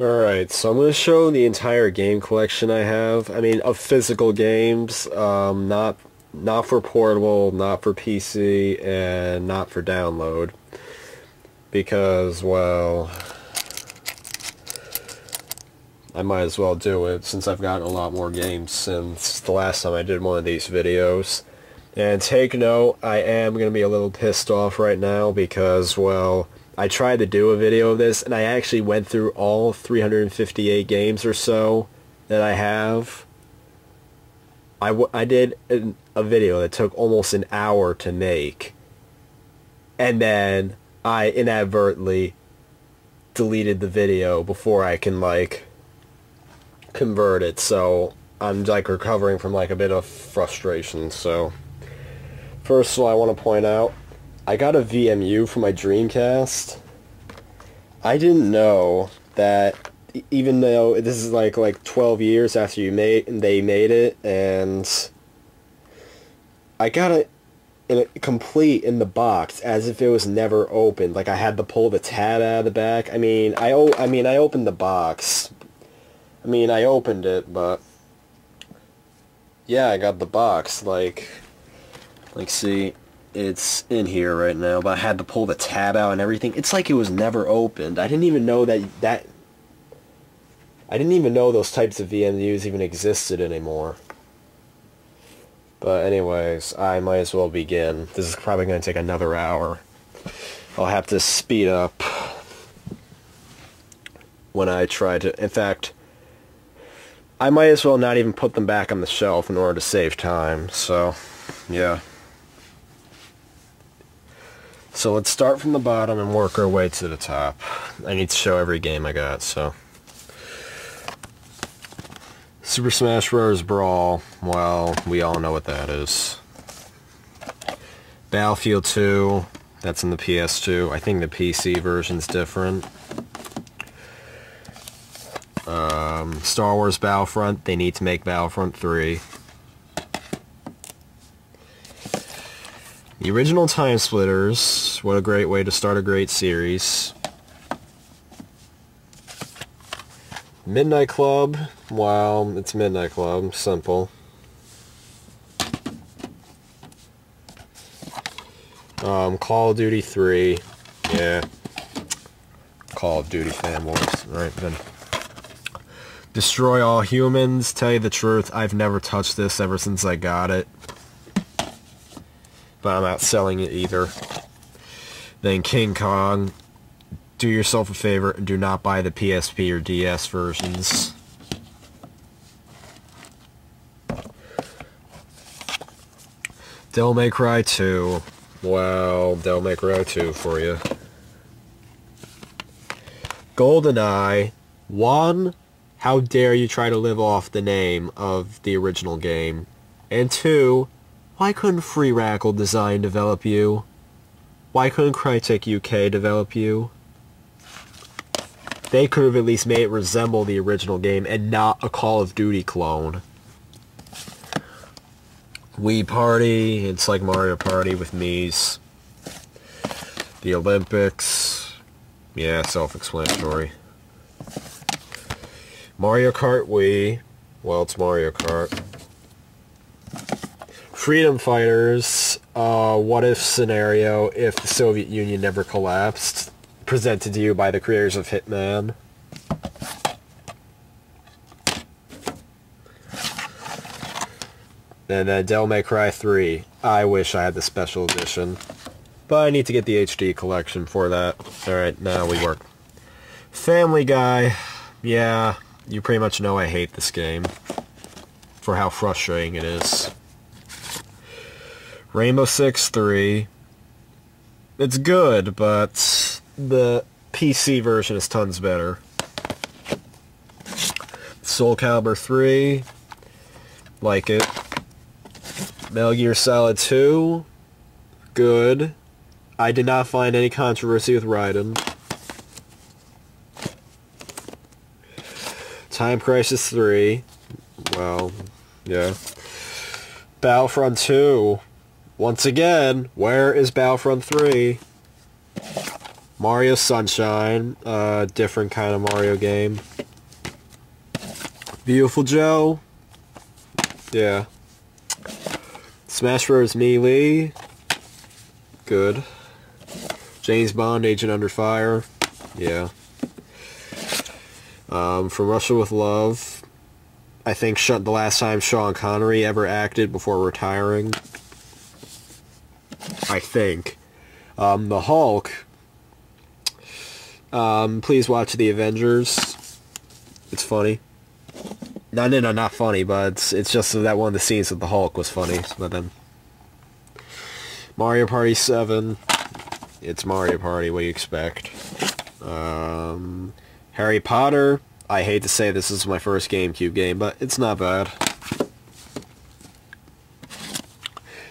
Alright, so I'm going to show the entire game collection I have. I mean, of physical games, um, not not for portable, not for PC, and not for download. Because, well, I might as well do it since I've gotten a lot more games since the last time I did one of these videos. And take note, I am going to be a little pissed off right now because, well, I tried to do a video of this, and I actually went through all 358 games or so that I have. I, I did an, a video that took almost an hour to make. And then I inadvertently deleted the video before I can, like, convert it. So I'm, like, recovering from, like, a bit of frustration. So, first of all, I want to point out I got a VMU for my Dreamcast. I didn't know that even though this is like like 12 years after you made they made it and I got it in a, complete in the box as if it was never opened. Like I had to pull the tab out of the back. I mean I I mean I opened the box. I mean I opened it but yeah I got the box. Like like see it's in here right now, but I had to pull the tab out and everything. It's like it was never opened. I didn't even know that that I didn't even know those types of VMUs even existed anymore. But anyways, I might as well begin. This is probably going to take another hour. I'll have to speed up when I try to... In fact, I might as well not even put them back on the shelf in order to save time. So, yeah. So let's start from the bottom and work our way to the top. I need to show every game I got, so. Super Smash Bros. Brawl, well, we all know what that is. Battlefield 2, that's in the PS2. I think the PC version's different. Um, Star Wars Battlefront, they need to make Battlefront 3. The original Time Splitters, what a great way to start a great series. Midnight Club, wow, it's Midnight Club, simple. Um, Call of Duty 3, yeah. Call of Duty fanboys, right then. Destroy All Humans, tell you the truth, I've never touched this ever since I got it but I'm not selling it either. Then King Kong, do yourself a favor and do not buy the PSP or DS versions. Devil May Cry 2. Well, Devil May Cry 2 for you. GoldenEye. 1. How dare you try to live off the name of the original game. And 2. Why couldn't Free Radical Design develop you? Why couldn't Crytek UK develop you? They could have at least made it resemble the original game and not a Call of Duty clone. Wii Party, it's like Mario Party with Mii's. The Olympics, yeah, self-explanatory. Mario Kart Wii, well, it's Mario Kart. Freedom Fighters, uh, what if scenario if the Soviet Union never collapsed, presented to you by the creators of Hitman. And then Devil May Cry 3. I wish I had the special edition. But I need to get the HD collection for that. Alright, now we work. Family Guy. Yeah, you pretty much know I hate this game. For how frustrating it is. Rainbow Six 3. It's good, but the PC version is tons better. Soul Calibur 3. Like it. Metal Gear Solid 2. Good. I did not find any controversy with Raiden. Time Crisis 3. Well, yeah. Battlefront 2. Once again, where is Battlefront 3? Mario Sunshine, uh, different kind of Mario game. Beautiful Joe. Yeah. Smash Bros. Melee. Good. James Bond, Agent Under Fire. Yeah. Um, from Russia with Love. I think the last time Sean Connery ever acted before retiring. I think. Um, the Hulk. Um, please watch The Avengers. It's funny. No, no, no, not funny, but it's, it's just that one of the scenes with the Hulk was funny. But then Mario Party 7. It's Mario Party. What do you expect? Um, Harry Potter. I hate to say this is my first GameCube game, but it's not bad.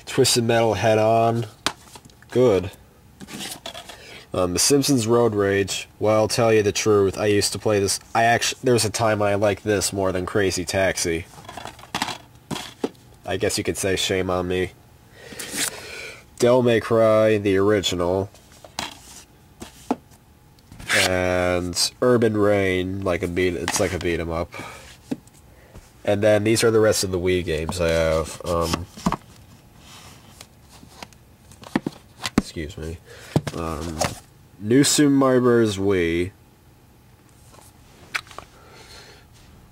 Twisted Metal Head On. Good. Um, the Simpsons Road Rage. Well, I'll tell you the truth. I used to play this. I actually there was a time I liked this more than Crazy Taxi. I guess you could say shame on me. Devil May Cry, the original. And Urban Reign, like a beat. It's like a beat 'em up. And then these are the rest of the Wii games I have. Um, excuse me. Um, New Bros. Wii.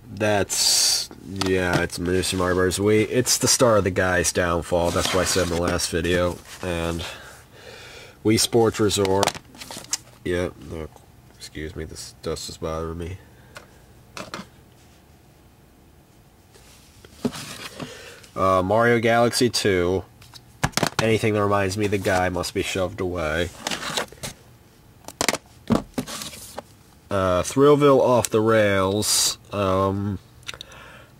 That's yeah, it's New Bros. Wii. It's the start of the guy's downfall. That's what I said in the last video. And Wii Sports Resort. Yeah, no, excuse me, this dust is bothering me. Uh, Mario Galaxy 2. Anything that reminds me the guy must be shoved away. Uh, Thrillville off the rails. Um,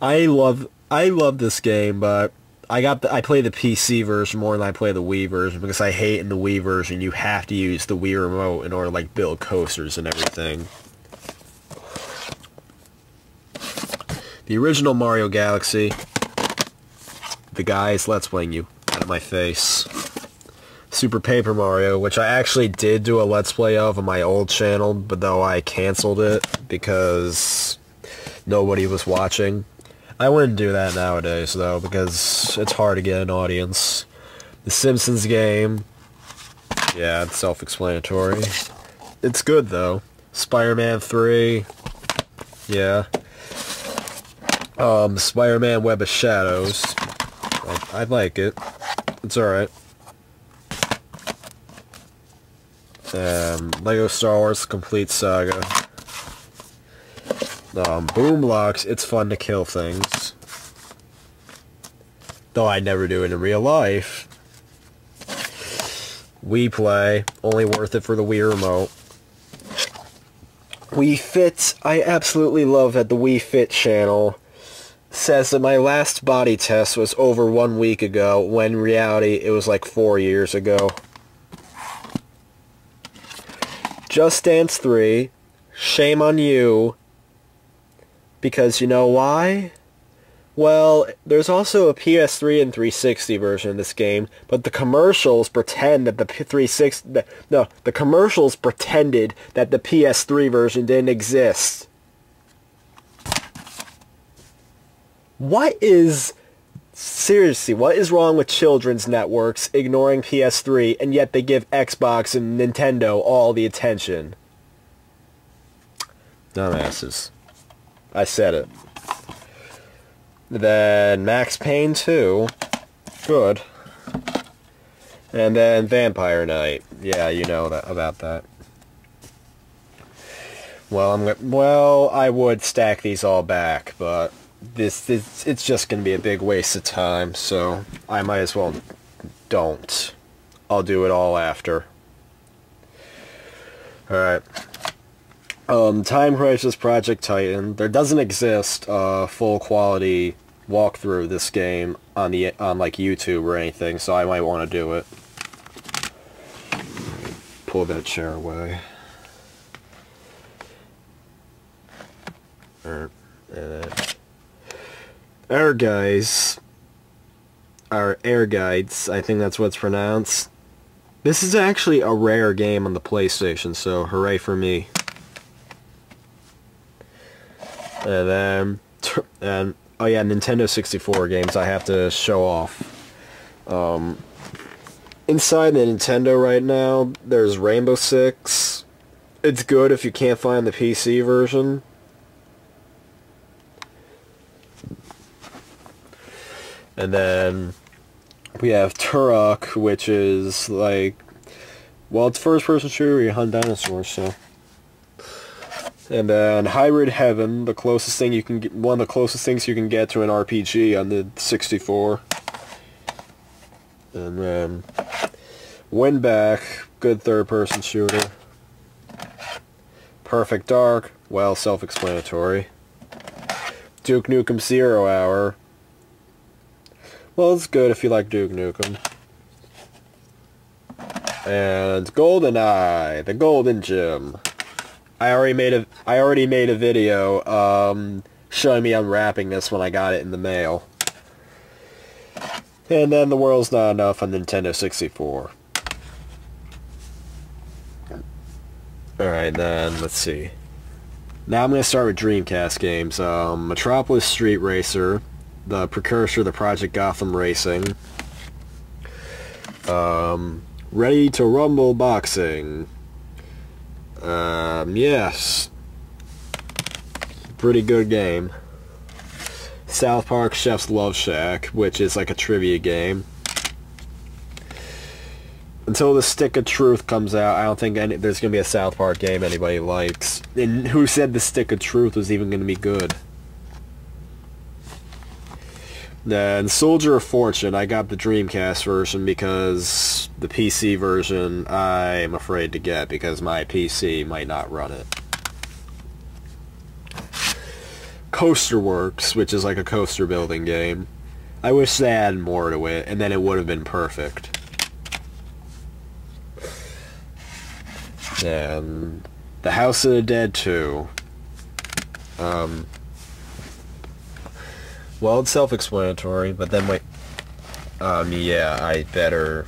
I love I love this game, but I got the, I play the PC version more than I play the Wii version because I hate in the Wii version you have to use the Wii remote in order to like build coasters and everything. The original Mario Galaxy, the guys let's playing you out of my face. Super Paper Mario, which I actually did do a Let's Play of on my old channel, but though I canceled it because nobody was watching. I wouldn't do that nowadays, though, because it's hard to get an audience. The Simpsons game, yeah, it's self-explanatory. It's good, though. Spider-Man 3, yeah. Um, Spider-Man Web of Shadows, I, I like it. It's alright. Um, Lego Star Wars Complete Saga. Um, Boom Blox, it's fun to kill things. Though I never do it in real life. Wii Play, only worth it for the Wii Remote. Wii Fit, I absolutely love that the Wii Fit channel says that my last body test was over one week ago, when reality it was like four years ago. Just Dance 3, shame on you, because you know why? Well, there's also a PS3 and 360 version of this game, but the commercials pretend that the 360 no, the commercials pretended that the PS3 version didn't exist. What is seriously, what is wrong with children's networks ignoring PS3 and yet they give Xbox and Nintendo all the attention? Dumbasses. I said it. Then Max Payne 2. Good. And then Vampire Knight. Yeah, you know that about that. Well, I'm well, I would stack these all back, but this, this it's just going to be a big waste of time, so I might as well don't. I'll do it all after. Alright. Um, Time Crisis Project Titan. There doesn't exist a full quality walkthrough of this game on the on like YouTube or anything, so I might want to do it. Pull that chair away. Or, uh, our guys, our Ehrgeiz, I think that's what's pronounced. This is actually a rare game on the PlayStation, so hooray for me. And then, and oh yeah, Nintendo 64 games I have to show off. Um, inside the Nintendo right now, there's Rainbow Six. It's good if you can't find the PC version. And then we have Turok, which is like, well, it's first-person shooter. You hunt dinosaurs, so. And then Hybrid Heaven, the closest thing you can get, one of the closest things you can get to an RPG on the 64. And then Winback, good third-person shooter. Perfect Dark, well, self-explanatory. Duke Nukem Zero Hour. Well, it's good if you like Duke Nukem. And GoldenEye, the Golden Gem. I already made a I already made a video um, showing me unwrapping this when I got it in the mail. And then The World's Not Enough on Nintendo 64. Alright, then, let's see. Now I'm going to start with Dreamcast games. Um, Metropolis Street Racer, the precursor to Project Gotham Racing. Um, Ready to Rumble Boxing. Um, yes. Pretty good game. South Park Chef's Love Shack, which is like a trivia game until the Stick of Truth comes out, I don't think any, there's going to be a South Park game anybody likes. And who said the Stick of Truth was even going to be good? Then Soldier of Fortune, I got the Dreamcast version because the PC version I'm afraid to get because my PC might not run it. Coaster Works, which is like a coaster building game. I wish they had more to it, and then it would have been perfect. and The House of the Dead 2. Um, well, it's self-explanatory, but then wait. Um, yeah, I better.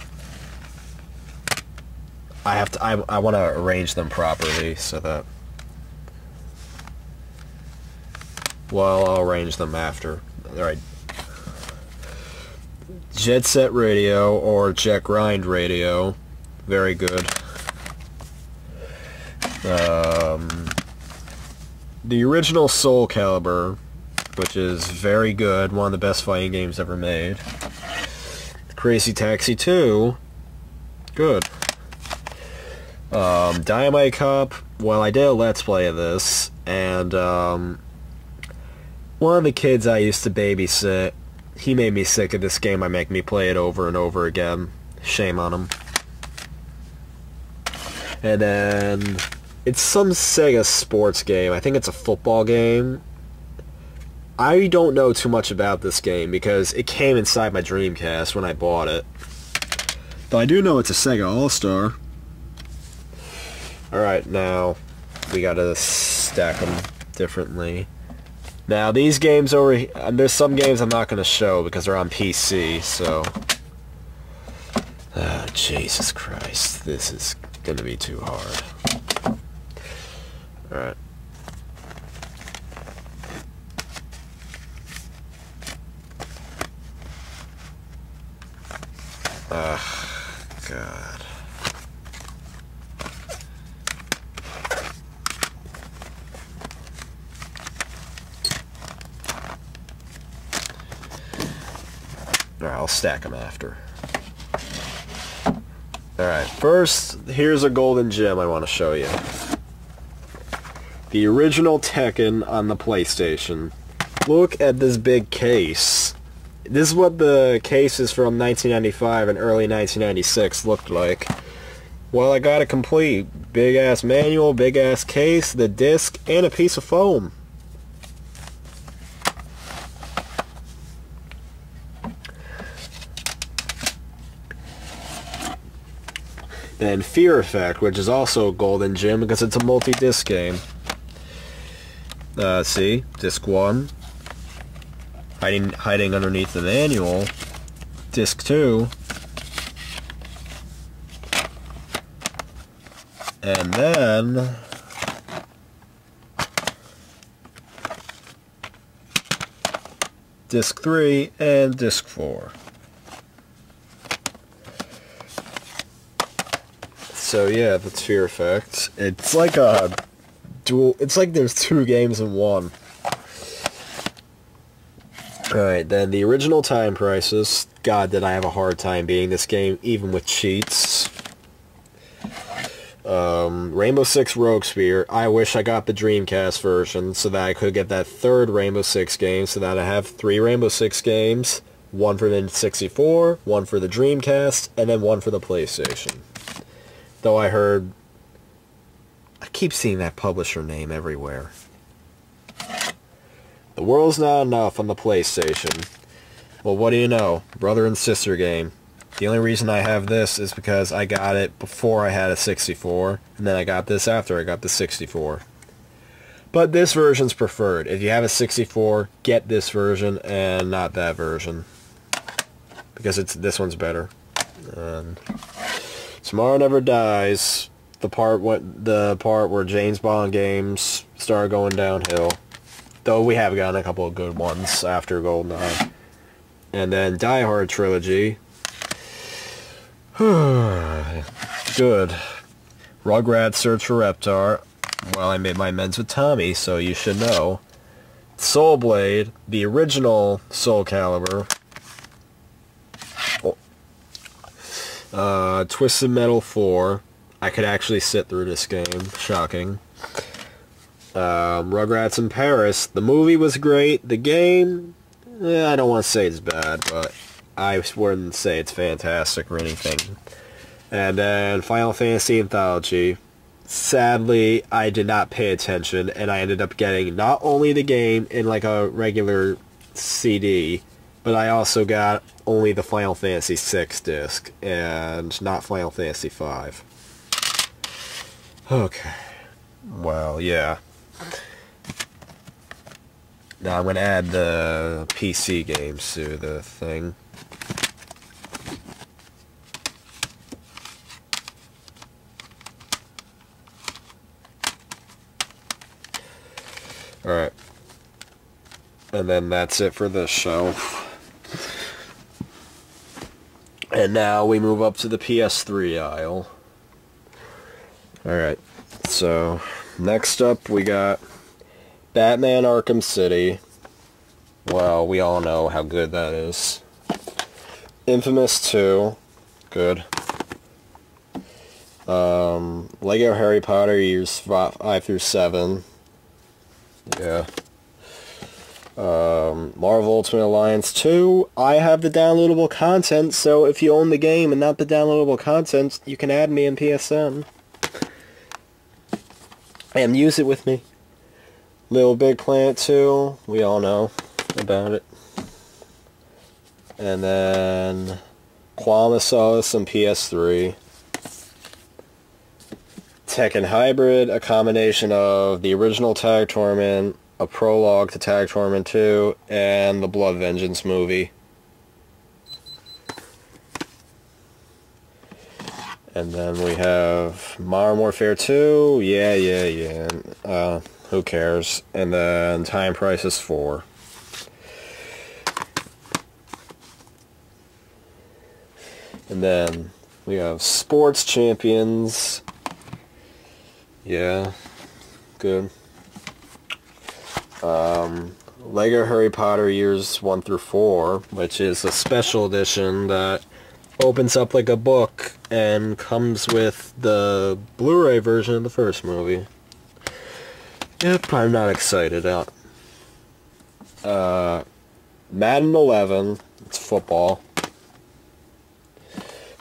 I have to. I I want to arrange them properly so that. Well, I'll arrange them after. All right. Jet Set Radio or Jet Grind Radio, very good. Um, the original Soul Calibur, which is very good, one of the best fighting games ever made. Crazy Taxi 2, good. Um, Dynamite Cop, well, I did a Let's Play of this, and um, one of the kids I used to babysit, he made me sick of this game by making me play it over and over again. Shame on him. And then it's some Sega sports game. I think it's a football game. I don't know too much about this game because it came inside my Dreamcast when I bought it. Though I do know it's a Sega All-Star. Alright, now we gotta stack them differently. Now, these games over here, uh, there's some games I'm not to show because they're on PC, so... Oh, Jesus Christ, this is to be too hard. Alright. Ugh, God. Alright, I'll stack them after. Alright, first, here's a golden gem I want to show you the original Tekken on the PlayStation. Look at this big case. This is what the cases from 1995 and early 1996 looked like. Well, I got a complete. Big-ass manual, big-ass case, the disc, and a piece of foam. Then Fear Effect, which is also a golden gem because it's a multi-disc game. Uh, see, disc one, hiding hiding underneath the manual. Disc two, And then... Disc 3 and Disc 4. So yeah, the Fear Effect. It's like a dual... It's like there's two games in one. Alright, then the original Time Crisis. God, did I have a hard time beating this game, even with cheats. Um, Rainbow Six Rogue Spear. I wish I got the Dreamcast version so that I could get that third Rainbow Six game so that I have three Rainbow Six games. One for the 64, one for the Dreamcast, and then one for the PlayStation. Though I heard... I keep seeing that publisher name everywhere. The world's not enough on the PlayStation. Well, what do you know? Brother and sister game. The only reason I have this is because I got it before I had a 64, and then I got this after I got the 64. But this version's preferred. If you have a 64, get this version and not that version. Because it's this one's better. And Tomorrow Never Dies, the part what the part where James Bond games start going downhill. Though we have gotten a couple of good ones after GoldenEye. And then Die Hard Trilogy. good. Rugrats Search for Reptar. Well, I made my amends with Tommy, so you should know. Soul Blade, the original Soul Calibur. Uh, Twisted Metal 4. I could actually sit through this game. Shocking um, Rugrats in Paris. The movie was great. The game, eh, I don't want to say it's bad, but I wouldn't say it's fantastic or anything. And then Final Fantasy Anthology. Sadly, I did not pay attention, and I ended up getting not only the game in like a regular CD, but I also got only the Final Fantasy VI disc, and not Final Fantasy V. Okay. Well, yeah. Now I'm going to add the PC games to the thing. Alright. And then that's it for this shelf. And now we move up to the PS3 aisle. Alright. So, next up we got Batman Arkham City. Well, we all know how good that is. Infamous 2. Good. Um, Lego Harry Potter years 5 through 7. Yeah. Um, Marvel Ultimate Alliance 2. I have the downloadable content, so if you own the game and not the downloadable content, you can add me in PSN. And use it with me. Little Big Planet 2, we all know about it. And then Solace and PS3. Tekken Hybrid, a combination of the original Tag Tournament, a prologue to Tag Tournament 2, and the Blood Vengeance movie. And then we have Modern Warfare 2, yeah, yeah, yeah. Uh, who cares? And then Time Crisis 4. And then we have Sports Champions. Yeah, good. Um, Lego Harry Potter Years 1 through 4, which is a special edition that opens up like a book and comes with the Blu-ray version of the first movie. Yep, I'm not excited out. Uh, Madden 11, it's football.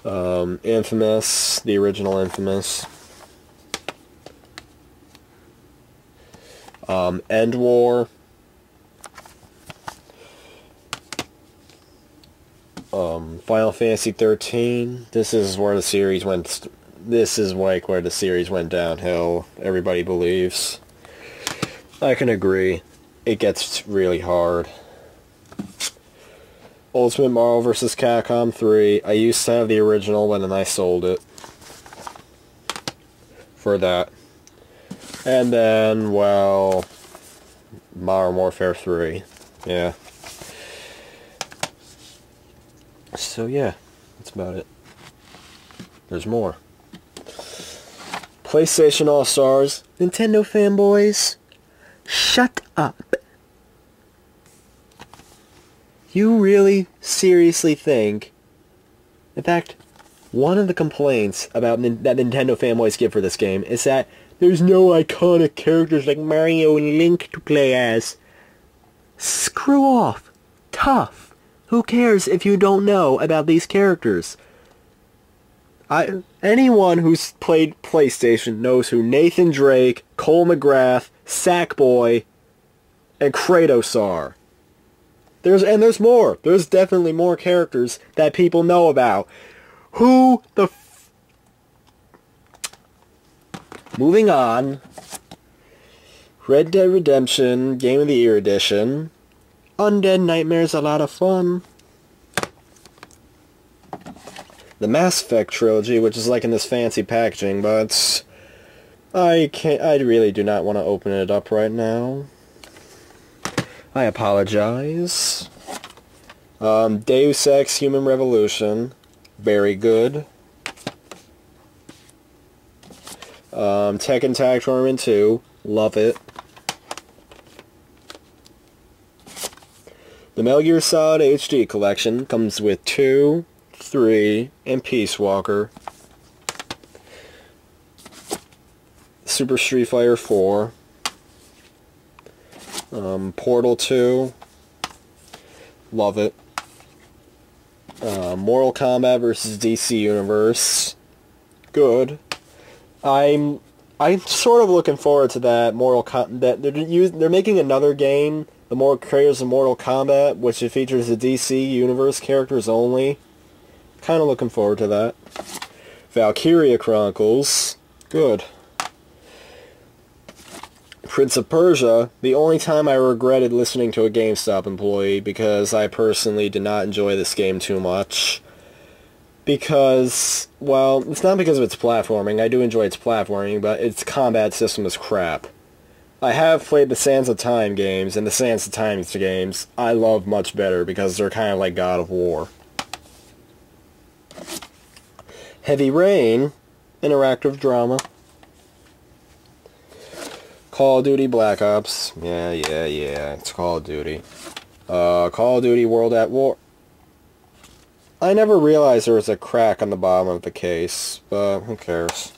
Um, Infamous, the original Infamous. Um, End War. Um, Final Fantasy 13. This is where the series went. This is like where the series went downhill. Everybody believes. I can agree. It gets really hard. Ultimate Marvel vs. Capcom 3. I used to have the original one and I sold it. for that. And then, well, Modern Warfare 3. Yeah. So yeah, that's about it. There's more. PlayStation All-Stars. Nintendo fanboys, shut up. You really seriously think... In fact, one of the complaints about that Nintendo fanboys give for this game is that there's no iconic characters like Mario and Link to play as. Screw off. Tough. Who cares if you don't know about these characters? I anyone who's played PlayStation knows who Nathan Drake, Cole McGrath, Sackboy, and Kratos are. There's and there's more. There's definitely more characters that people know about. Who the Moving on. Red Dead Redemption Game of the Year Edition. Undead Nightmare's a lot of fun. The Mass Effect trilogy, which is like in this fancy packaging, but I can't. I really do not want to open it up right now. I apologize. Um, Deus Ex Human Revolution, very good. Um, Tekken Tag Tournament 2, love it. The Metal Gear Solid HD collection comes with 2, 3, and Peace Walker. Super Street Fighter 4. Um, Portal 2. Love it. Uh, Mortal Kombat versus DC Universe. Good. I'm I'm sort of looking forward to that Mortal Com- that they're they're making another game, the more creators of Mortal Kombat, which features the DC universe characters only. Kind of looking forward to that. Valkyria Chronicles, good. Prince of Persia, the only time I regretted listening to a GameStop employee because I personally did not enjoy this game too much because, well, it's not because of its platforming. I do enjoy its platforming, but its combat system is crap. I have played the Sands of Time games, and the Sands of Time games I love much better because they're kind of like God of War. Heavy Rain, interactive drama. Call of Duty Black Ops. Yeah, yeah, yeah. It's Call of Duty. Uh, Call of Duty World at War. I never realized there was a crack on the bottom of the case, but who cares.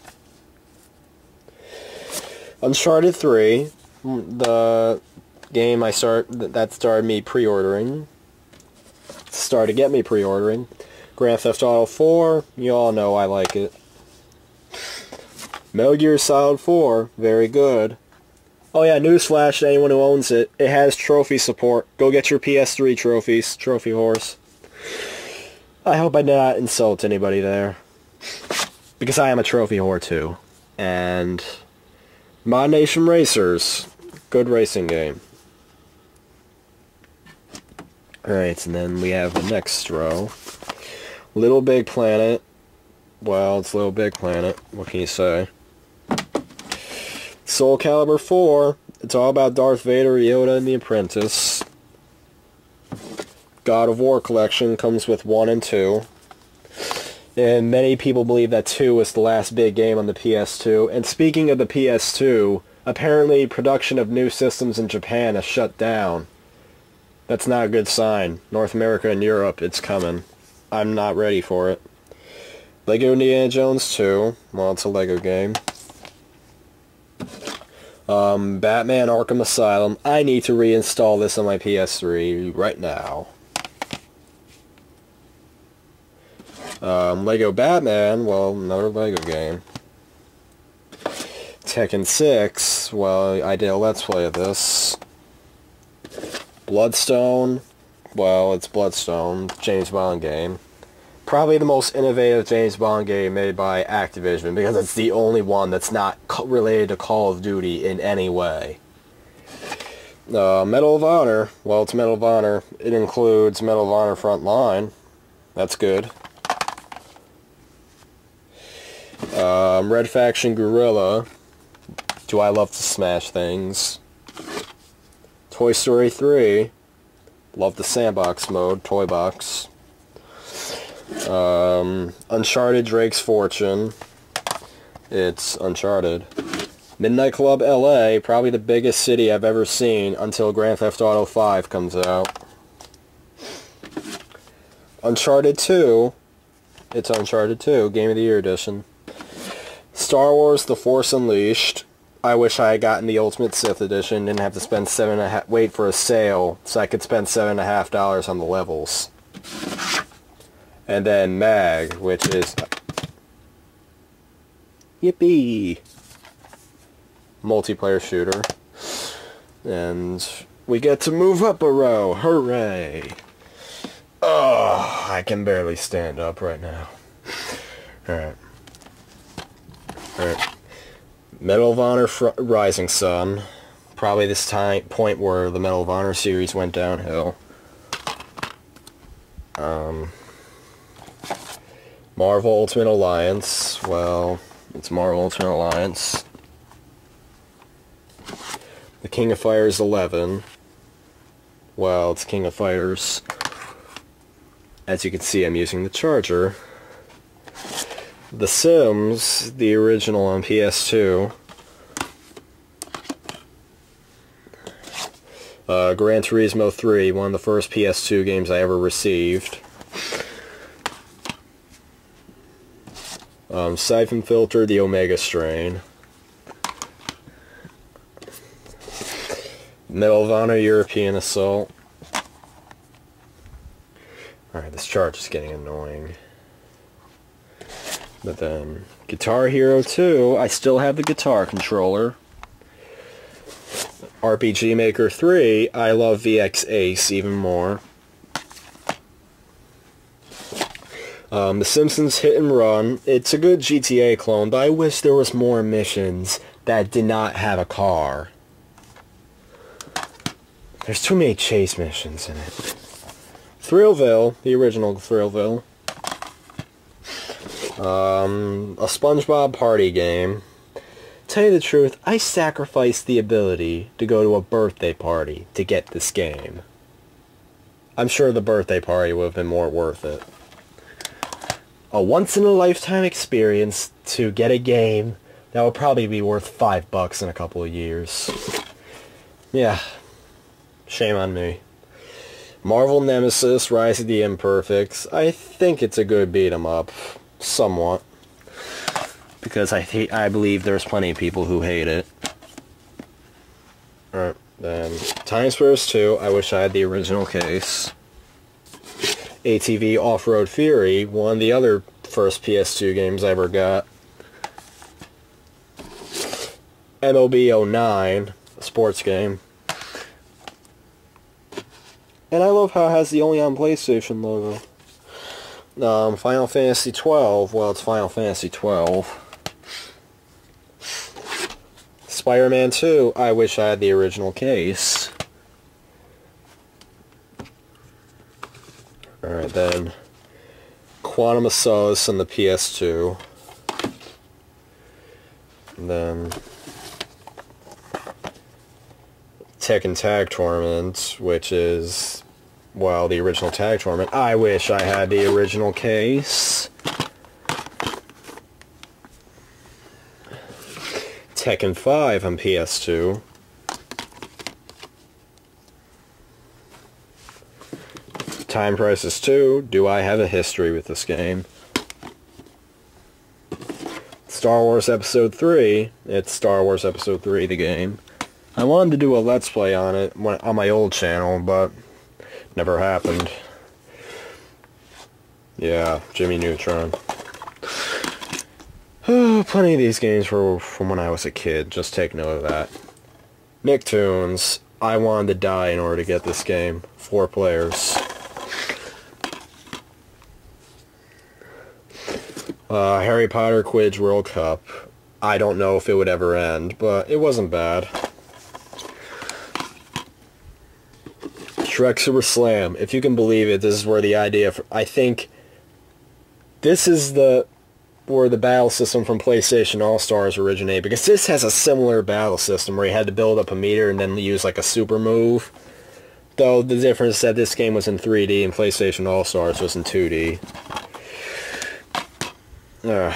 Uncharted 3, the game I start that started me pre-ordering, started to get me pre-ordering. Grand Theft Auto 4, you all know I like it. Metal Gear Solid 4, very good. Oh yeah, newsflash to anyone who owns it, it has trophy support. Go get your PS3 trophies, trophy horse. I hope I did not insult anybody there. Because I am a trophy whore too. And Mod Nation Racers. Good racing game. Alright, and then we have the next row. Little Big Planet. Well, it's Little Big Planet. What can you say? Soul Calibur 4. It's all about Darth Vader, Yoda, and the Apprentice. God of War collection comes with 1 and 2. And many people believe that 2 was the last big game on the PS2. And speaking of the PS2, apparently production of new systems in Japan has shut down. That's not a good sign. North America and Europe, it's coming. I'm not ready for it. Lego Indiana Jones 2. Well, it's a Lego game. Um, Batman Arkham Asylum. I need to reinstall this on my PS3 right now. Um, Lego Batman, well, another Lego game. Tekken 6, well, I did a Let's Play of this. Bloodstone, well, it's Bloodstone, James Bond game. Probably the most innovative James Bond game made by Activision because it's the only one that's not related to Call of Duty in any way. Uh, Medal of Honor, well, it's Medal of Honor. It includes Medal of Honor Frontline. That's good. Um, Red Faction Guerrilla. Do I love to smash things? Toy Story 3. Love the sandbox mode, toy box. Um, Uncharted Drake's Fortune. It's Uncharted. Midnight Club LA, probably the biggest city I've ever seen until Grand Theft Auto 5 comes out. Uncharted 2. It's Uncharted 2, Game of the Year edition. Star Wars The Force Unleashed. I wish I had gotten the Ultimate Sith edition, didn't have to spend seven and a half, wait for a sale, so I could spend seven and a half dollars on the levels. And then Mag, which is... Yippee! Multiplayer shooter. And we get to move up a row, hooray! Oh, I can barely stand up right now. Alright. Alright. Medal of Honor Rising Sun. Probably this time point where the Medal of Honor series went downhill. Um, Marvel Ultimate Alliance. Well, it's Marvel Ultimate Alliance. The King of Fighters 11. Well, it's King of Fighters. As you can see, I'm using the charger. The Sims, the original on PS2. Uh, Gran Turismo 3, one of the first PS2 games I ever received. Um, Syphon Filter, the Omega Strain. Of European Assault. Alright, this charge is getting annoying. But then, Guitar Hero 2, I still have the guitar controller. RPG Maker 3, I love VX Ace even more. Um, the Simpsons Hit and Run, it's a good GTA clone, but I wish there was more missions that did not have a car. There's too many chase missions in it. Thrillville, the original Thrillville. Um, a SpongeBob party game. Tell you the truth, I sacrificed the ability to go to a birthday party to get this game. I'm sure the birthday party would have been more worth it. A once-in-a-lifetime experience to get a game that will probably be worth five bucks in a couple of years. Yeah. Shame on me. Marvel Nemesis, Rise of the Imperfects. I think it's a good beat 'em up somewhat. Because I hate, I believe there's plenty of people who hate it. Alright, then Time Splitters 2, I wish I had the original case. ATV Off-Road Fury, one of the other first PS2 games I ever got. MLB 09, a sports game. And I love how it has the only on PlayStation logo. Um, Final Fantasy 12. Well, it's Final Fantasy 12. Spider-Man 2. I wish I had the original case. Alright then. Quantum of Solace on the PS2. And then Tekken Tag Tournament, which is well, the original tag tournament. I wish I had the original case. Tekken 5 on PS2. Time Crisis 2. Do I have a history with this game? Star Wars Episode 3. It's Star Wars Episode 3, the game. I wanted to do a Let's Play on it on my old channel, but Never happened. Yeah, Jimmy Neutron. Oh, plenty of these games were from when I was a kid. Just take note of that. Nicktoons. I wanted to die in order to get this game. Four players. Uh, Harry Potter Quidditch World Cup. I don't know if it would ever end, but it wasn't bad. Shrek Super Slam. If you can believe it, this is where the idea. For, I think this is the where the battle system from PlayStation All-Stars originated, because this has a similar battle system where you had to build up a meter and then use like a super move. Though the difference is that this game was in 3D and PlayStation All-Stars was in 2D. Uh,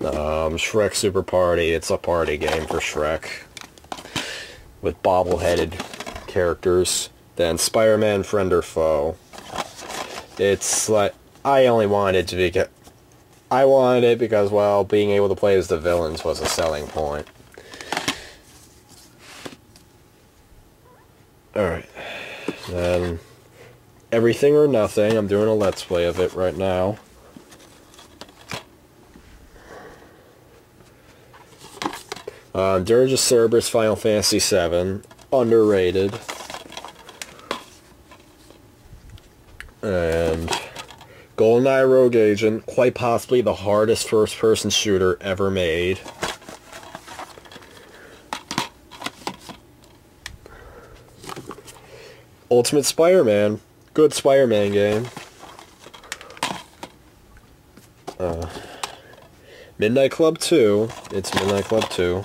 um, Shrek Super Party, it's a party game for Shrek. With bobble-headed characters. Then Spider-Man Friend or Foe. It's like, I only wanted to be I wanted it because, well, being able to play as the villains was a selling point. Alright. Then, Everything or Nothing. I'm doing a Let's Play of it right now. Uh, Dirge of Cerberus Final Fantasy VII. Underrated. And... GoldenEye Rogue Agent, quite possibly the hardest first-person shooter ever made. Ultimate Spider-Man, good Spider-Man game. Uh, Midnight Club 2, it's Midnight Club 2.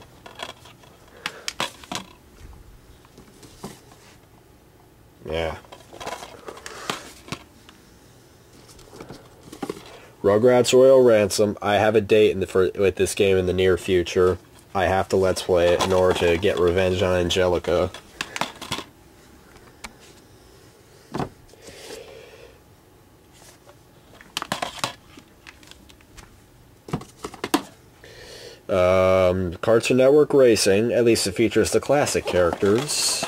Yeah. Rugrats Royal Ransom. I have a date in the for, with this game in the near future. I have to let's play it in order to get revenge on Angelica. Um, Cartoon Network Racing, at least it features the classic characters.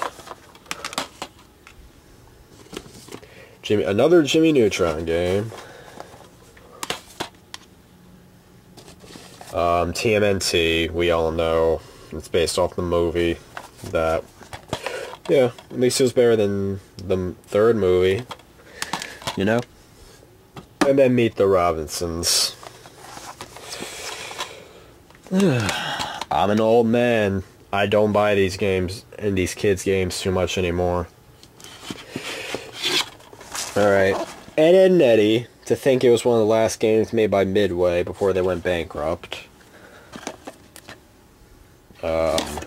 Jimmy, another Jimmy Neutron game. Um, TMNT, we all know, it's based off the movie that, yeah, at least it was better than the third movie, you know? And then Meet the Robinsons. I'm an old man. I don't buy these games and these kids' games too much anymore. Alright. Ed, Edd n Eddy, to think it was one of the last games made by Midway before they went bankrupt. Um,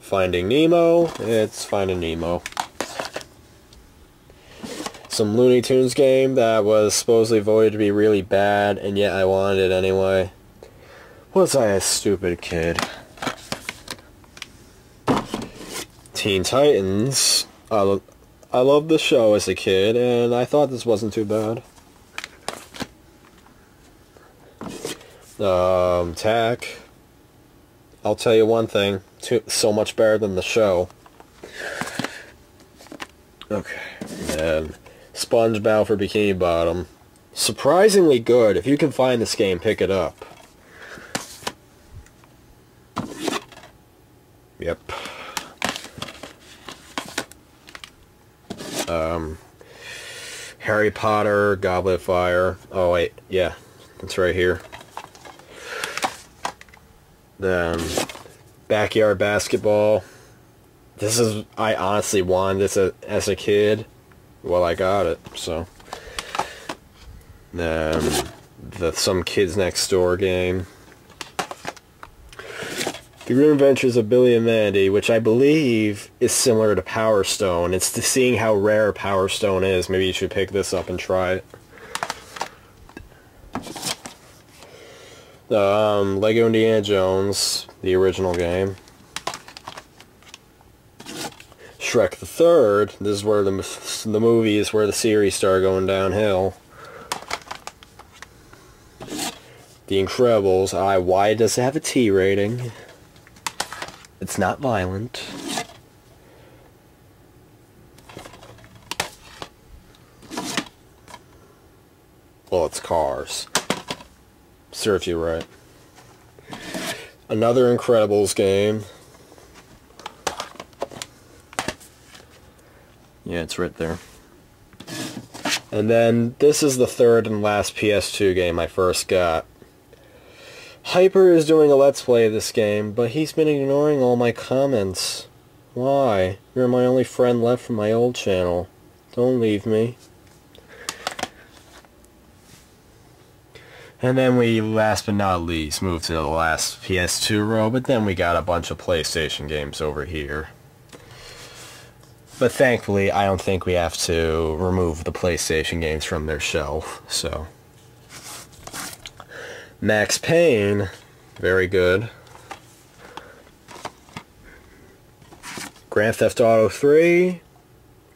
Finding Nemo, it's Finding Nemo. Some Looney Tunes game that was supposedly voted to be really bad, and yet I wanted it anyway. Was I a stupid kid? Teen Titans. Lo I loved the show as a kid, and I thought this wasn't too bad. Um, Tak. I'll tell you one thing. Too, so much better than the show. Okay. And Sponge Battle for Bikini Bottom. Surprisingly good. If you can find this game, pick it up. Um, Harry Potter, Goblet of Fire. Oh wait, yeah, it's right here. Then backyard basketball. This is I honestly wanted this a, as a kid. Well, I got it. So then the some kids next door game. The Grim Adventures of Billy and Mandy, which I believe is similar to Power Stone. It's to seeing how rare Power Stone is. Maybe you should pick this up and try it. Um, Lego Indiana Jones, the original game. Shrek the Third. This is where the the movie is where the series started going downhill. The Incredibles. I. Why does it have a T rating? It's not violent. Well, it's cars. Serves you right. Another Incredibles game. Yeah, it's right there. And then this is the third and last PS2 game I first got. Hyper is doing a Let's Play of this game, but he's been ignoring all my comments. Why? You're my only friend left from my old channel. Don't leave me. And then we, last but not least, moved to the last PS2 row, but then we got a bunch of PlayStation games over here. But thankfully, I don't think we have to remove the PlayStation games from their shelf, so... Max Payne, very good. Grand Theft Auto 3,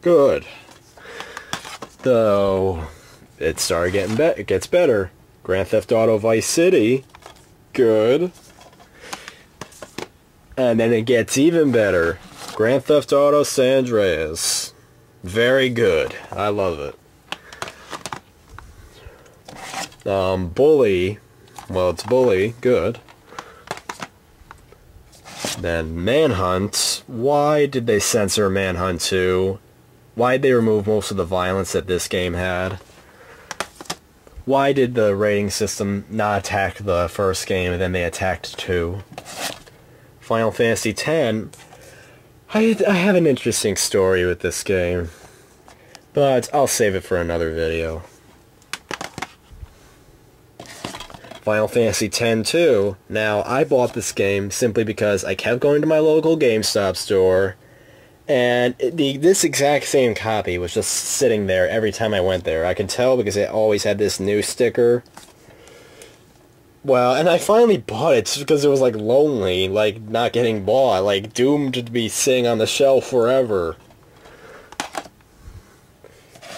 good. Though, it started getting better, it gets better. Grand Theft Auto Vice City, good. And then it gets even better. Grand Theft Auto San Andreas, very good. I love it. Um, Bully, well, it's Bully, good. Then Manhunt, why did they censor Manhunt 2? Why did they remove most of the violence that this game had? Why did the rating system not attack the first game and then they attacked 2? Final Fantasy X, I, I have an interesting story with this game, but I'll save it for another video. Final Fantasy X 2. Now, I bought this game simply because I kept going to my local GameStop store, and the this exact same copy was just sitting there every time I went there. I could tell because it always had this new sticker. Well, and I finally bought it just because it was like lonely, like not getting bought, like doomed to be sitting on the shelf forever.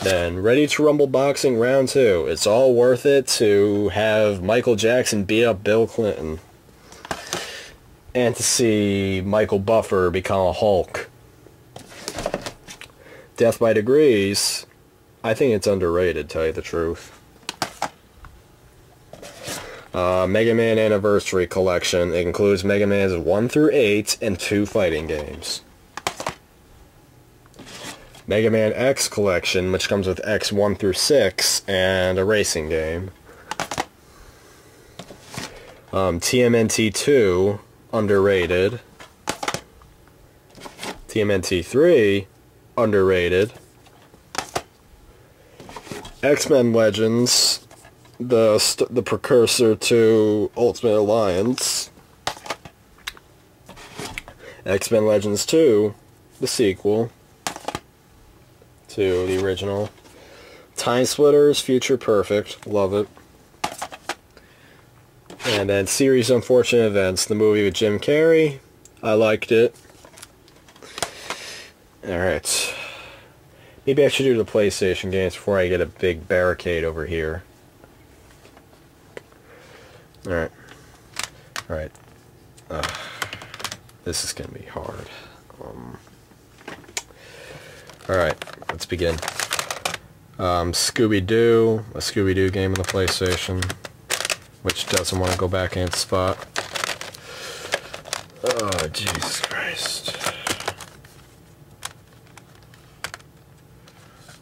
Then Ready to Rumble Boxing Round 2. It's all worth it to have Michael Jackson beat up Bill Clinton. And to see Michael Buffer become a Hulk. Death by Degrees. I think it's underrated, tell you the truth. Uh, Mega Man Anniversary Collection. It includes Mega Man's 1 through 8 and 2 fighting games. Mega Man X Collection, which comes with X 1 through 6, and a racing game. Um, TMNT 2, underrated. TMNT 3, underrated. X-Men Legends, the the precursor to Ultimate Alliance. X-Men Legends 2, the sequel to the original. Time Splitters, Future Perfect, love it. And then Series Unfortunate Events, the movie with Jim Carrey. I liked it. Alright. Maybe I should do the PlayStation games before I get a big barricade over here. Alright. Alright. this is going to be hard. Um, Alright, let's begin. Um, Scooby-Doo, a Scooby-Doo game on the PlayStation, which doesn't want to go back in its spot. Oh, Jesus Christ.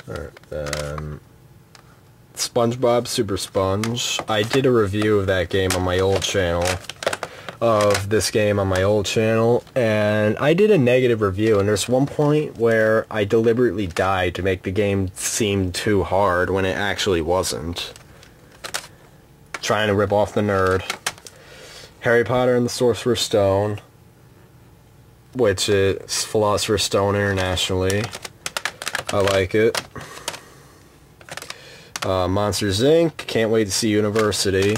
Alright, then... SpongeBob Super Sponge. I did a review of that game on my old channel of this game on my old channel, and I did a negative review, and there's one point where I deliberately died to make the game seem too hard when it actually wasn't. Trying to rip off the nerd. Harry Potter and the Sorcerer's Stone, which is Philosopher's Stone internationally. I like it. Uh, Monsters Inc. Can't wait to see University.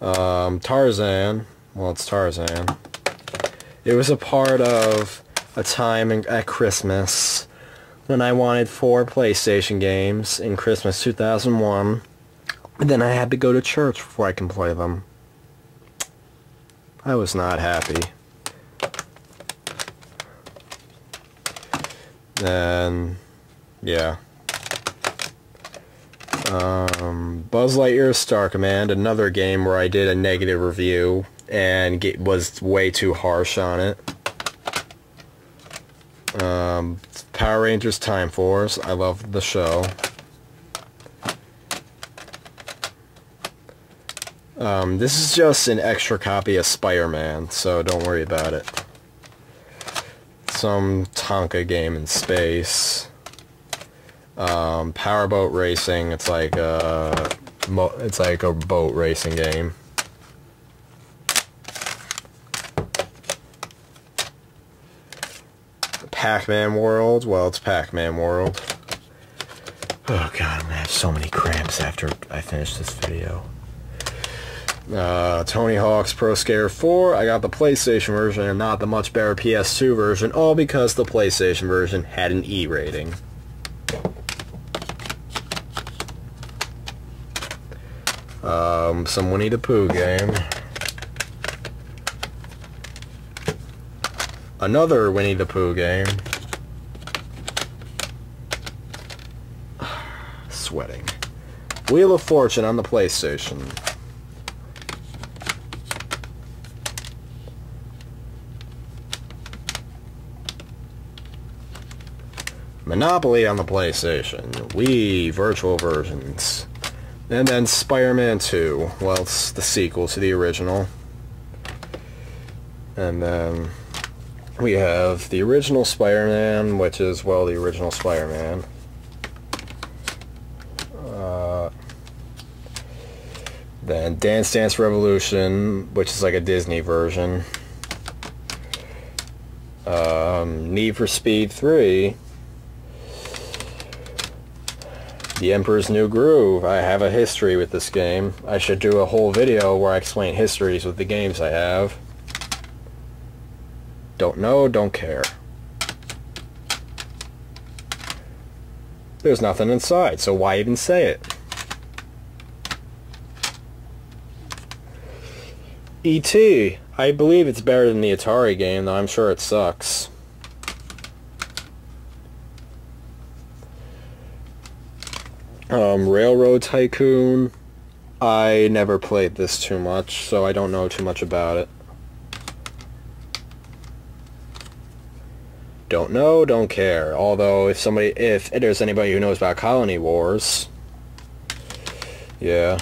Um, Tarzan. Well, it's Tarzan. It was a part of a time in, at Christmas when I wanted four PlayStation games in Christmas 2001. And then I had to go to church before I can play them. I was not happy. And, yeah. Um, Buzz Lightyear Star Command, another game where I did a negative review and get, was way too harsh on it. Um, Power Rangers Time Force, I love the show. Um, this is just an extra copy of Spider-Man, so don't worry about it. Some Tonka game in space. Um, Powerboat Racing, it's like a, it's like a boat racing game. Pac-Man World, well, it's Pac-Man World. Oh god, I'm gonna have so many cramps after I finish this video. Uh, Tony Hawk's Pro Skater 4, I got the PlayStation version and not the much better PS2 version, all because the PlayStation version had an E rating. Um, some Winnie the Pooh game. Another Winnie the Pooh game. Sweating. Wheel of Fortune on the PlayStation. Monopoly on the PlayStation. Wii virtual versions. And then Spider-Man 2. Well, it's the sequel to the original. And then we have the original Spider-Man, which is, well, the original Spider-Man. Uh, then Dance Dance Revolution, which is like a Disney version. Um, Need for Speed 3, The Emperor's New Groove. I have a history with this game. I should do a whole video where I explain histories with the games I have. Don't know, don't care. There's nothing inside, so why even say it? E.T. I believe it's better than the Atari game, though I'm sure it sucks. Um, Railroad Tycoon. I never played this too much, so I don't know too much about it. Don't know, don't care. Although, if somebody, if there's anybody who knows about Colony Wars, yeah.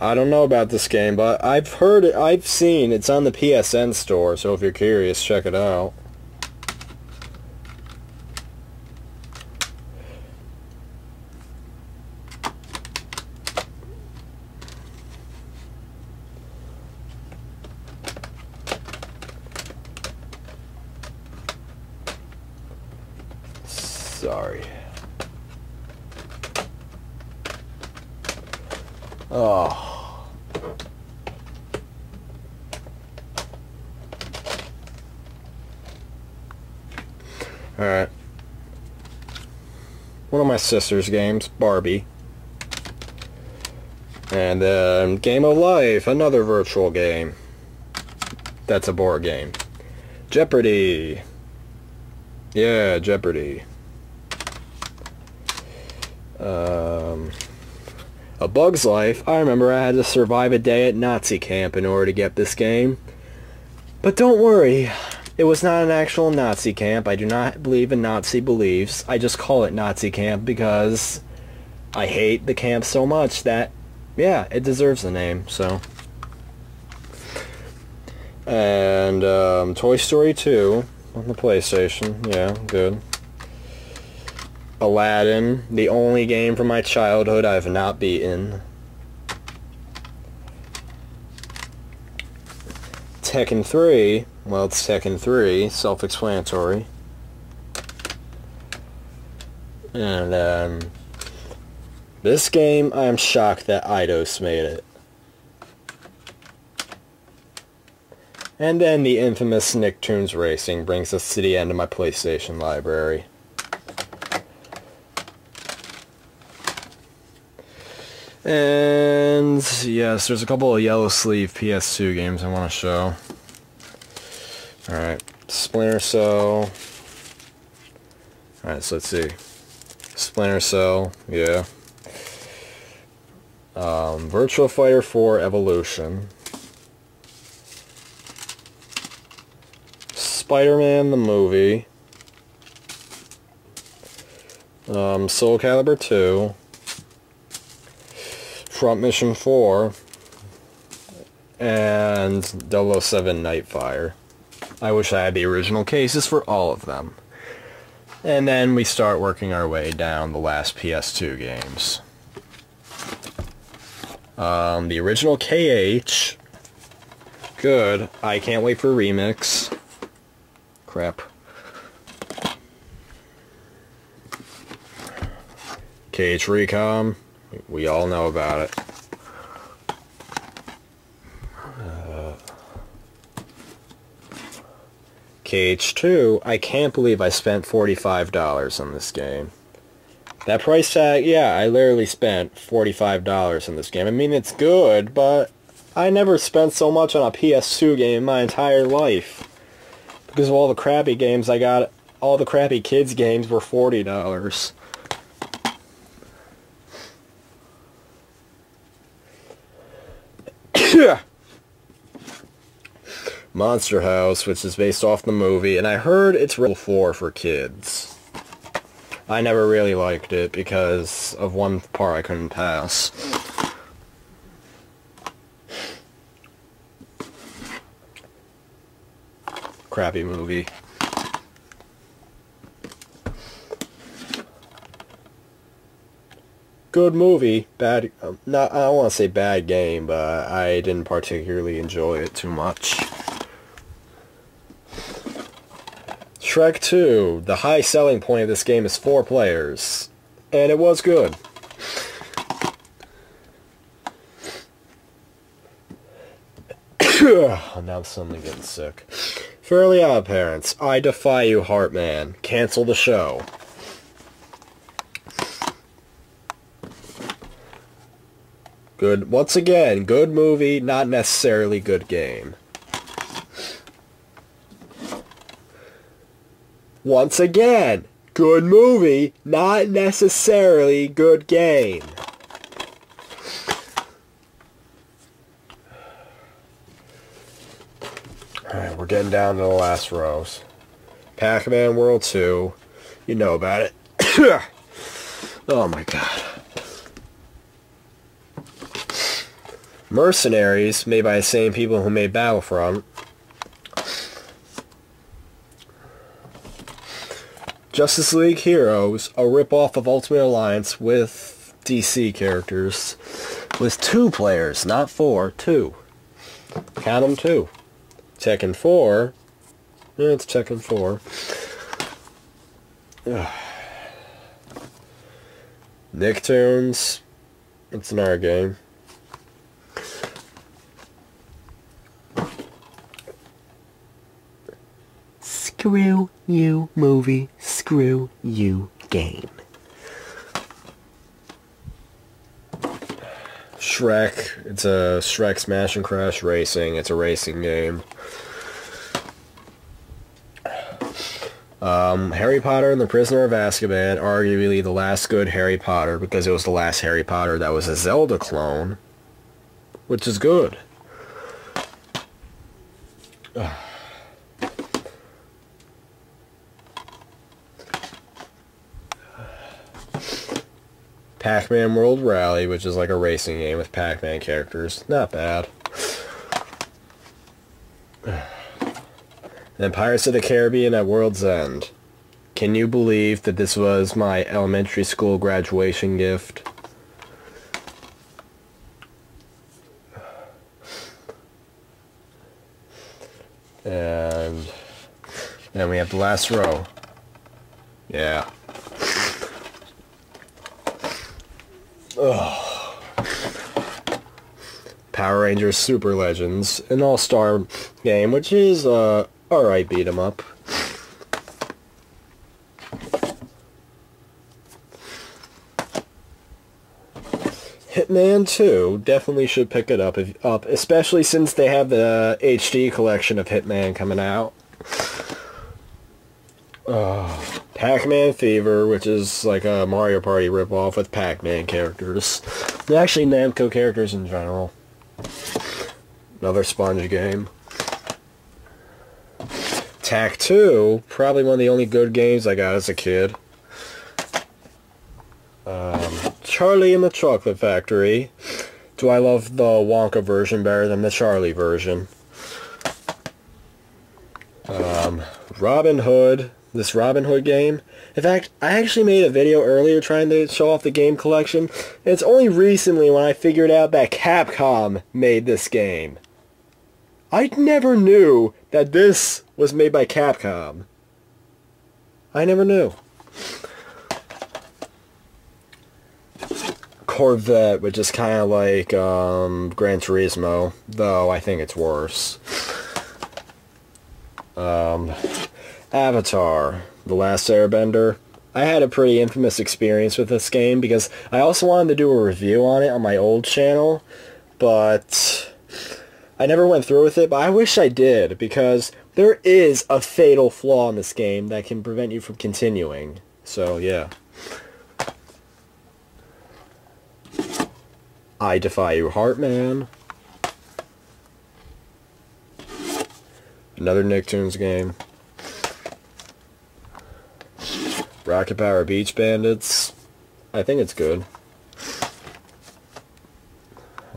I don't know about this game, but I've heard, I've seen, it's on the PSN store, so if you're curious, check it out. Oh. Alright. One of my sister's games, Barbie. And then Game of Life, another virtual game. That's a board game. Jeopardy! Yeah, Jeopardy! Um, a Bug's Life, I remember I had to survive a day at Nazi camp in order to get this game. But don't worry, it was not an actual Nazi camp. I do not believe in Nazi beliefs. I just call it Nazi camp because I hate the camp so much that, yeah, it deserves the name, so. And um, Toy Story 2 on the PlayStation, yeah, good. Aladdin, the only game from my childhood I've not beaten. Tekken 3, well it's Tekken 3, self-explanatory. And um, this game, I'm shocked that Eidos made it. And then the infamous Nicktoons Racing brings us to the end of my PlayStation library. And yes, there's a couple of yellow sleeve PS2 games I want to show. Alright, Splinter Cell. Alright, so let's see. Splinter Cell, yeah. Um, Virtua Fighter 4 Evolution. Spider-Man the movie. Um, Soul Calibur 2. Front Mission 4 and 007 Nightfire. I wish I had the original cases for all of them. And then we start working our way down the last PS2 games. Um, the original KH. Good. I can't wait for remix. Crap. KH Recom. We all know about it. Uh, KH2, I can't believe I spent $45 on this game. That price tag, yeah, I literally spent $45 on this game. I mean, it's good, but I never spent so much on a PS2 game in my entire life. Because of all the crappy games I got, all the crappy kids games were $40. Monster House, which is based off the movie, and I heard it's real 4 for kids. I never really liked it because of one part I couldn't pass. Crappy movie. Good movie, bad. Um, not. I don't want to say bad game, but I didn't particularly enjoy it too much. Shrek 2, the high selling point of this game is four players. And it was good. now I'm suddenly getting sick. Fairly Odd Parents, I defy you, Hartman. Cancel the show. Good, once again, good movie, not necessarily good game. Once again, good movie, not necessarily good game. Alright, we're getting down to the last rows. Pac-Man World 2. You know about it. oh my god. Mercenaries, made by the same people who made Battlefront. Justice League Heroes, a ripoff of Ultimate Alliance with DC characters, with two players, not four, two. Count them two. Tekken 4. Yeah, it's Tekken 4. Nicktoons. It's another game. Screw you, movie. Screw you, game. Shrek. It's a Shrek Smash and Crash Racing. It's a racing game. Um, Harry Potter and the Prisoner of Azkaban, arguably the last good Harry Potter, because it was the last Harry Potter that was a Zelda clone, which is good. Pac-Man World Rally, which is like a racing game with Pac-Man characters. Not bad. Then Pirates of the Caribbean at World's End. Can you believe that this was my elementary school graduation gift? And then we have the last row. Yeah. Ugh. Power Rangers Super Legends, an all-star game, which is uh, alright beat 'em up. Hitman 2 definitely should pick it up, if, up, especially since they have the HD collection of Hitman coming out. Uh, Pac-Man Fever, which is like a Mario Party ripoff with Pac-Man characters. Actually, Namco characters in general. Another sponge game. Tak 2, probably one of the only good games I got as a kid. Um, Charlie and the Chocolate Factory. Do I love the Wonka version better than the Charlie version? Um, Robin Hood, this Robin Hood game. In fact, I actually made a video earlier trying to show off the game collection. And it's only recently when I figured out that Capcom made this game. I never knew that this was made by Capcom. I never knew. Corvette, which is kind of like um, Gran Turismo, though I think it's worse. Um, Avatar, The Last Airbender. I had a pretty infamous experience with this game because I also wanted to do a review on it on my old channel, but I never went through with it, but I wish I did because there is a fatal flaw in this game that can prevent you from continuing. So, yeah. I Defy You, Hartman. Another Nicktoons game. Rocket Power Beach Bandits. I think it's good.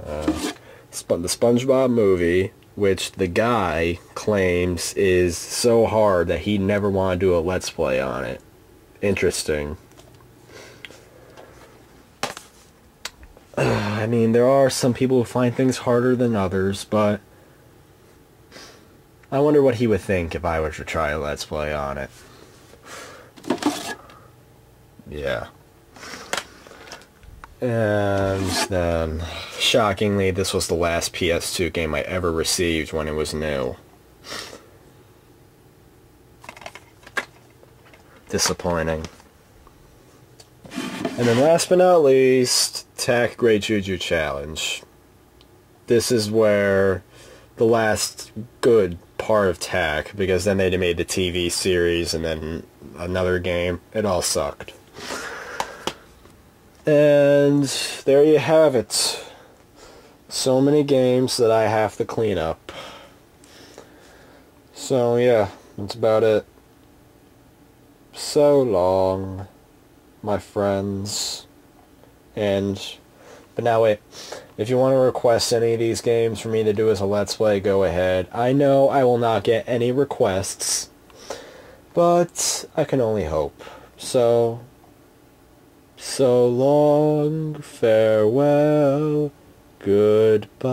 Uh, the SpongeBob movie, which the guy claims is so hard that he never want to do a Let's Play on it. Interesting. I mean, there are some people who find things harder than others, but I wonder what he would think if I were to try a Let's Play on it. Yeah. And then, shockingly, this was the last PS2 game I ever received when it was new. Disappointing. And then last but not least, Tak Great Juju Challenge. This is where the last good part of Tak, because then they made the TV series and then another game. It all sucked. And there you have it. So many games that I have to clean up. So yeah, that's about it. So long, my friends. And, but now wait, if you want to request any of these games for me to do as a Let's Play, go ahead. I know I will not get any requests, but I can only hope. So, so long, farewell, goodbye.